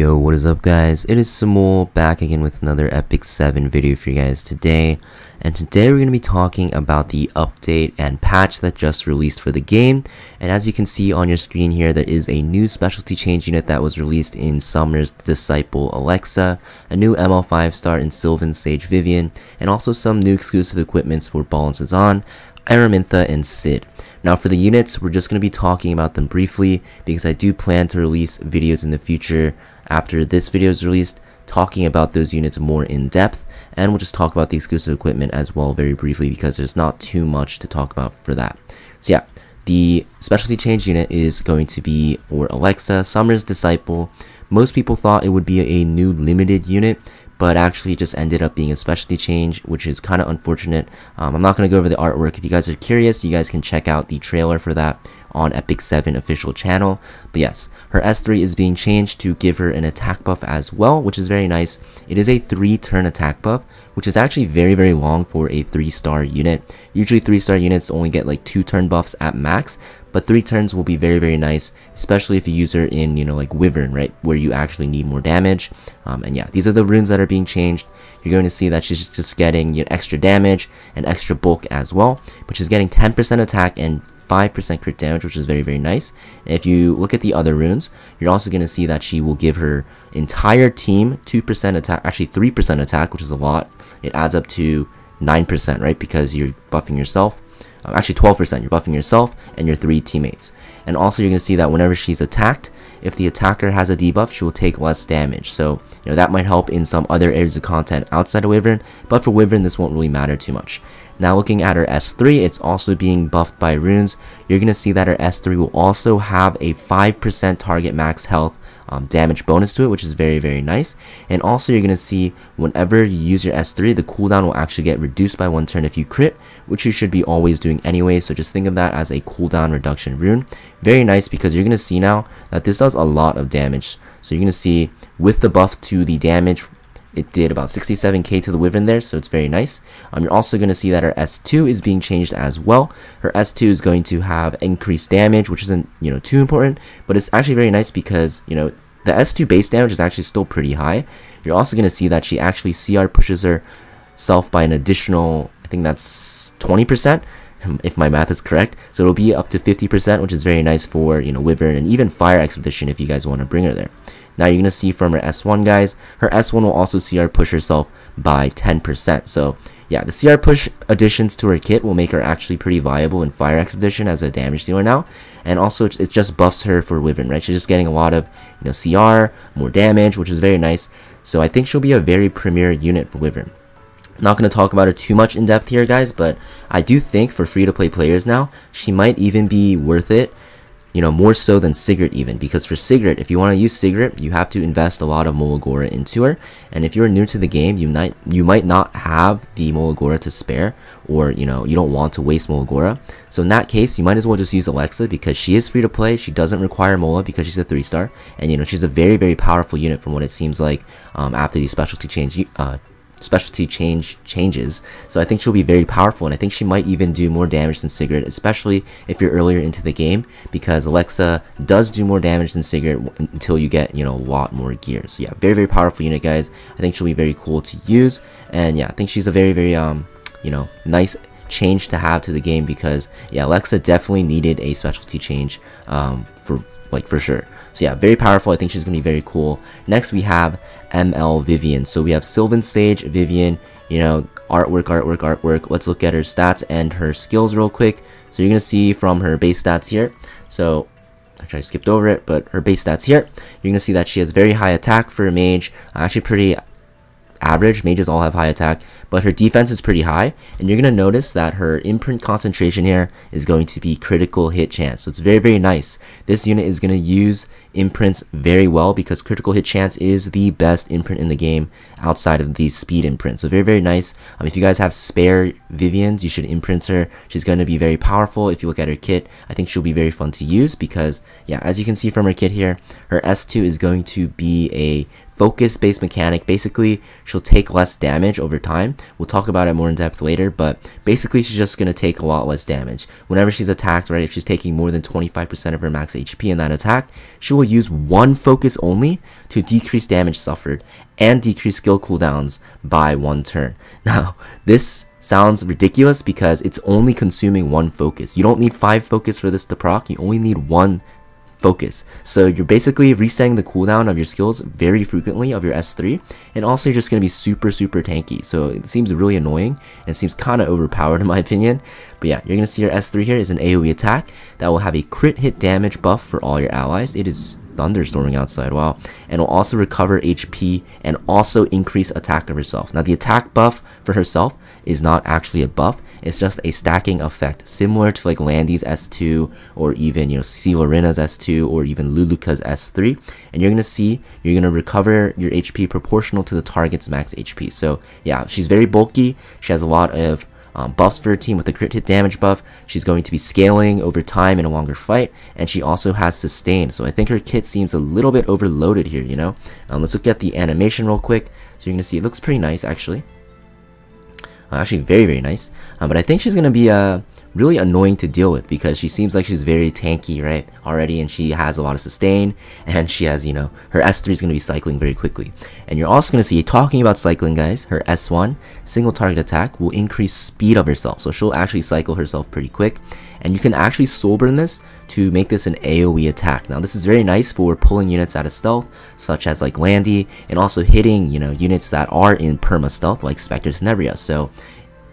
Yo, what is up guys? It is Samool back again with another Epic 7 video for you guys today. And today we're going to be talking about the update and patch that just released for the game. And as you can see on your screen here, there is a new specialty change unit that was released in Summer's Disciple Alexa, a new ML5 star in Sylvan Sage Vivian, and also some new exclusive equipments for Sezan, Araminta, and Sid. Now for the units, we're just going to be talking about them briefly because I do plan to release videos in the future after this video is released talking about those units more in depth and we'll just talk about the exclusive equipment as well very briefly because there's not too much to talk about for that. So yeah, the specialty change unit is going to be for Alexa, Summer's Disciple. Most people thought it would be a new limited unit, but actually just ended up being a specialty change, which is kind of unfortunate. Um, I'm not going to go over the artwork. If you guys are curious, you guys can check out the trailer for that on Epic 7 official channel. But yes, her S3 is being changed to give her an attack buff as well, which is very nice. It is a 3 turn attack buff, which is actually very, very long for a 3 star unit. Usually 3 star units only get like 2 turn buffs at max, but 3 turns will be very, very nice, especially if you use her in, you know, like Wyvern, right, where you actually need more damage. Um, and yeah, these are the runes that are being changed. You're going to see that she's just getting you know, extra damage and extra bulk as well, but she's getting 10% attack and 5% crit damage, which is very, very nice. And if you look at the other runes, you're also going to see that she will give her entire team 2% attack, actually 3% attack, which is a lot. It adds up to 9%, right? Because you're buffing yourself. Um, actually 12%, you're buffing yourself and your three teammates. And also you're going to see that whenever she's attacked, if the attacker has a debuff, she will take less damage. So, you know, that might help in some other areas of content outside of Wyvern, but for Wyvern, this won't really matter too much. Now looking at her S3, it's also being buffed by runes. You're going to see that her S3 will also have a 5% target max health um, damage bonus to it, which is very, very nice. And also you're going to see whenever you use your S3, the cooldown will actually get reduced by one turn if you crit, which you should be always doing anyway. So just think of that as a cooldown reduction rune. Very nice because you're going to see now that this does a lot of damage. So you're going to see with the buff to the damage it did about 67k to the Wyvern there, so it's very nice. Um, you're also going to see that her S2 is being changed as well. Her S2 is going to have increased damage, which isn't, you know, too important, but it's actually very nice because, you know, the S2 base damage is actually still pretty high. You're also going to see that she actually CR pushes herself by an additional, I think that's 20%, if my math is correct. So it'll be up to 50%, which is very nice for, you know, Wyvern and even Fire Expedition if you guys want to bring her there. Now you're going to see from her S1 guys, her S1 will also CR push herself by 10%. So yeah, the CR push additions to her kit will make her actually pretty viable in Fire Expedition as a damage dealer now. And also it just buffs her for Wyvern, right? She's just getting a lot of, you know, CR, more damage, which is very nice. So I think she'll be a very premier unit for Wyvern. Not going to talk about her too much in depth here, guys, but I do think for free-to-play players now, she might even be worth it you know, more so than Sigret even, because for Sigret, if you want to use Sigret, you have to invest a lot of Molagora into her, and if you're new to the game, you might you might not have the Molagora to spare, or, you know, you don't want to waste Molagora, so in that case, you might as well just use Alexa, because she is free to play, she doesn't require Mola because she's a 3-star, and, you know, she's a very, very powerful unit from what it seems like um, after the specialty change uh, specialty change changes. So I think she'll be very powerful, and I think she might even do more damage than Sigret, especially if you're earlier into the game, because Alexa does do more damage than Sigret until you get, you know, a lot more gear. So yeah, very, very powerful unit, guys. I think she'll be very cool to use, and yeah, I think she's a very, very, um, you know, nice change to have to the game because yeah Alexa definitely needed a specialty change um, for like for sure so yeah very powerful. I think she's gonna be very cool. Next we have ML Vivian. So we have Sylvan Sage Vivian you know artwork artwork artwork. Let's look at her stats and her skills real quick. So you're gonna see from her base stats here. So Actually, I skipped over it, but her base stats here, you're going to see that she has very high attack for a mage, actually pretty average. Mages all have high attack, but her defense is pretty high. And you're going to notice that her imprint concentration here is going to be critical hit chance. So it's very, very nice. This unit is going to use imprints very well because critical hit chance is the best imprint in the game outside of these speed imprints. So very, very nice. Um, if you guys have spare Vivians, you should imprint her. She's going to be very powerful. If you look at her kit, I think she'll be very fun to use because, yeah, as you can see from her kit here, her S2 is going to be a focus based mechanic. Basically, she'll take less damage over time. We'll talk about it more in depth later, but basically, she's just going to take a lot less damage. Whenever she's attacked, right, if she's taking more than 25% of her max HP in that attack, she will use one focus only to decrease damage suffered and decrease skill cooldowns by one turn. Now, this sounds ridiculous because it's only consuming one focus. You don't need five focus for this to proc, you only need one focus. So you're basically resetting the cooldown of your skills very frequently of your S3, and also you're just going to be super, super tanky. So it seems really annoying, and seems kind of overpowered in my opinion. But yeah, you're going to see your S3 here is an AoE attack that will have a crit hit damage buff for all your allies. It is thunderstorming outside, wow. And will also recover HP and also increase attack of herself. Now the attack buff for herself is not actually a buff, it's just a stacking effect, similar to like Landy's S2 or even, you know, Lorina's S2 or even Luluca's S3. And you're gonna see, you're gonna recover your HP proportional to the target's max HP. So yeah, she's very bulky, she has a lot of um, buffs for her team with a crit hit damage buff. She's going to be scaling over time in a longer fight, and she also has sustain. So I think her kit seems a little bit overloaded here, you know? Um, let's look at the animation real quick. So you're going to see it looks pretty nice, actually. Uh, actually, very, very nice. Um, but I think she's going to be uh, really annoying to deal with because she seems like she's very tanky, right, already, and she has a lot of sustain, and she has, you know, her S3 is going to be cycling very quickly. And you're also going to see, talking about cycling, guys, her S1, single target attack, will increase speed of herself, so she'll actually cycle herself pretty quick, and you can actually soul burn this to make this an AoE attack. Now, this is very nice for pulling units out of stealth, such as like Landy, and also hitting, you know, units that are in perma stealth, like Spectre Tenebria. So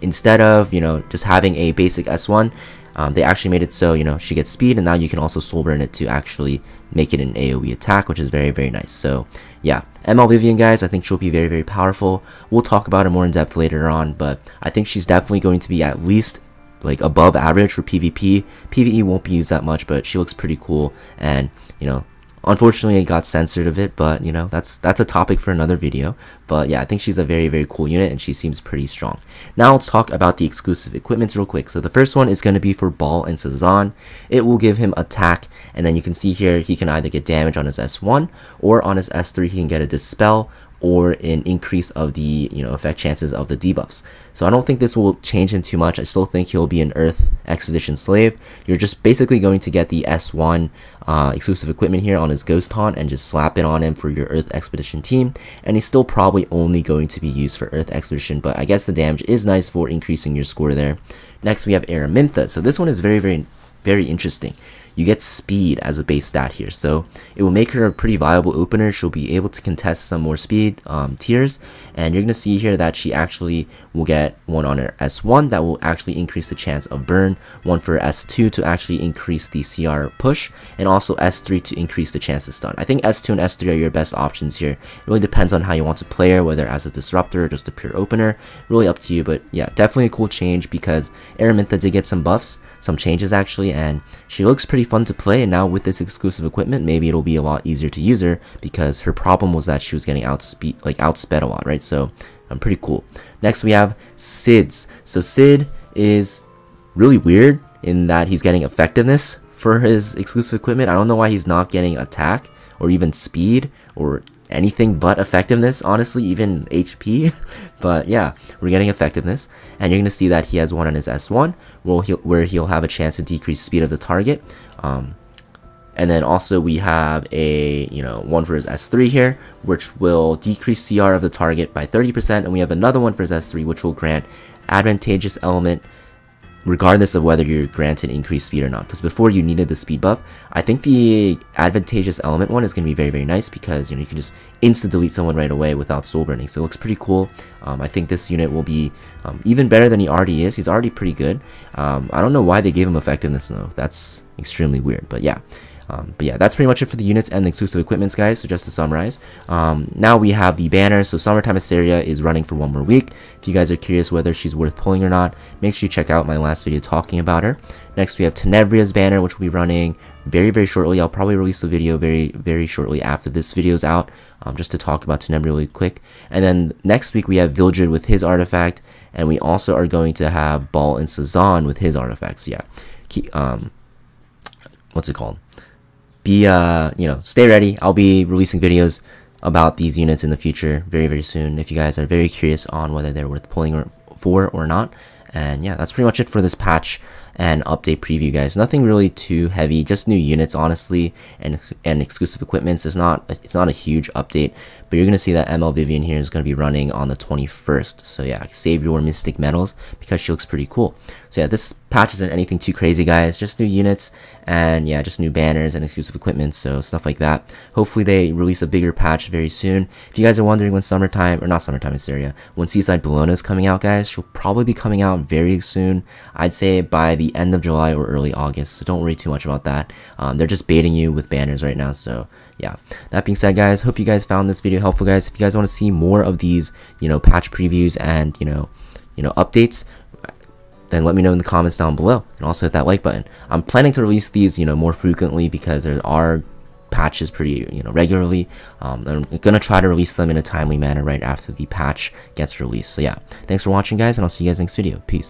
instead of, you know, just having a basic S1, um, they actually made it so, you know, she gets speed and now you can also soul burn it to actually make it an AoE attack, which is very, very nice. So yeah, ML Vivian guys, I think she'll be very, very powerful. We'll talk about it more in depth later on, but I think she's definitely going to be at least like above average for PvP. PvE won't be used that much, but she looks pretty cool and, you know, Unfortunately, it got censored of it, but you know that's that's a topic for another video. But yeah, I think she's a very very cool unit, and she seems pretty strong. Now let's talk about the exclusive equipments real quick. So the first one is going to be for Baal and Sezan. It will give him attack, and then you can see here he can either get damage on his S1 or on his S3 he can get a dispel or an increase of the you know effect chances of the debuffs. So I don't think this will change him too much. I still think he'll be an Earth Expedition slave. You're just basically going to get the S1 uh, exclusive equipment here on his Ghost Taunt and just slap it on him for your Earth Expedition team. And he's still probably only going to be used for Earth Expedition, but I guess the damage is nice for increasing your score there. Next we have Araminta. So this one is very very very interesting you get speed as a base stat here. So it will make her a pretty viable opener. She'll be able to contest some more speed um, tiers. And you're going to see here that she actually will get one on her S1 that will actually increase the chance of burn, one for S2 to actually increase the CR push, and also S3 to increase the chance of stun. I think S2 and S3 are your best options here. It really depends on how you want to play her, whether as a disruptor or just a pure opener. Really up to you, but yeah, definitely a cool change because Araminta did get some buffs, some changes actually, and she looks pretty fun to play and now with this exclusive equipment maybe it'll be a lot easier to use her because her problem was that she was getting outspeed like outsped a lot right? So I'm pretty cool. Next we have Sid's so Sid is really weird in that he's getting effectiveness for his exclusive equipment. I don't know why he's not getting attack or even speed or anything but effectiveness, honestly, even HP. but yeah, we're getting effectiveness. And you're going to see that he has one on his S1, where he'll, where he'll have a chance to decrease speed of the target. Um, and then also we have a, you know, one for his S3 here, which will decrease CR of the target by 30%. And we have another one for his S3, which will grant advantageous element regardless of whether you're granted increased speed or not. Because before you needed the speed buff, I think the advantageous element one is going to be very, very nice because you know you can just instant delete someone right away without soul burning. So it looks pretty cool. Um, I think this unit will be um, even better than he already is. He's already pretty good. Um, I don't know why they gave him effectiveness though. That's extremely weird. But yeah. Um, but yeah, that's pretty much it for the units and the exclusive equipments, guys. So just to summarize, um, now we have the banner. So Summertime Iseria is running for one more week. If you guys are curious whether she's worth pulling or not, make sure you check out my last video talking about her. Next, we have Tenebria's banner, which will be running very, very shortly. I'll probably release the video very, very shortly after this video's out, um, just to talk about Tenebria really quick. And then next week, we have Vildred with his artifact, and we also are going to have Baal and Sezan with his artifacts. Yeah, Keep, um, what's it called? Be uh you know stay ready. I'll be releasing videos about these units in the future very very soon if you guys are very curious on whether they're worth pulling or, for or not and yeah that's pretty much it for this patch and update preview guys. Nothing really too heavy just new units honestly and and exclusive equipments it's not it's not a huge update but you're gonna see that ML Vivian here is gonna be running on the 21st so yeah save your mystic medals because she looks pretty cool. So yeah this patch isn't anything too crazy guys. Just new units and yeah just new banners and exclusive equipment so stuff like that. Hopefully they release a bigger patch very soon. If you guys are wondering when summertime or not summertime Iseria when Seaside Bellona is coming out guys she'll probably be coming out very soon I'd say by the end of July or early August, so don't worry too much about that. Um, they're just baiting you with banners right now, so yeah. That being said, guys, hope you guys found this video helpful, guys. If you guys want to see more of these, you know, patch previews and, you know, you know, updates, then let me know in the comments down below and also hit that like button. I'm planning to release these, you know, more frequently because there are patches pretty you know regularly. Um, i'm gonna try to release them in a timely manner right after the patch gets released. So yeah thanks for watching guys and i'll see you guys next video. Peace